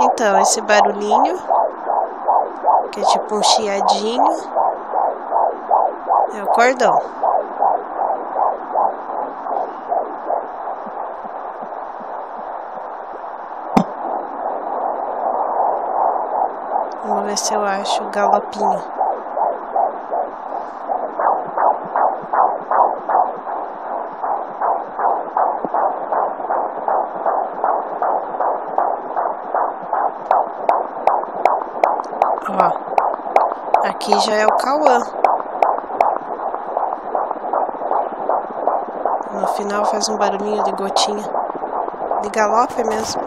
Então, esse barulhinho, que é tipo um chiadinho, é o cordão. Vamos ver se eu acho o galopinho. Aqui já é o Cauã. No final faz um barulhinho de gotinha. De galope mesmo.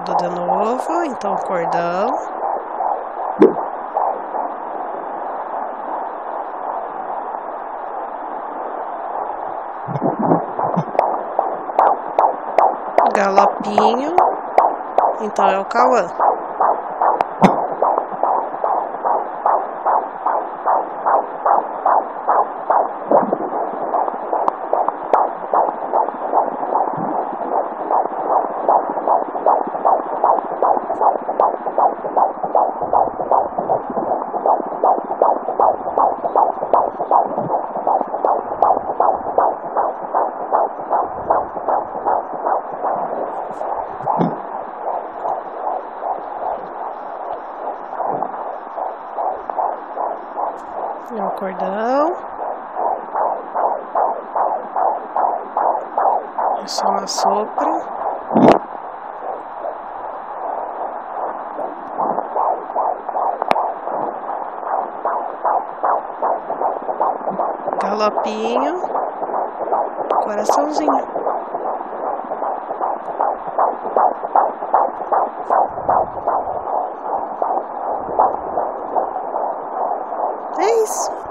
Chiado de novo, então cordão. Galopinho, então é o Cauã. O cordão. É só sopra. Galopinho. Coraçãozinho. Peace.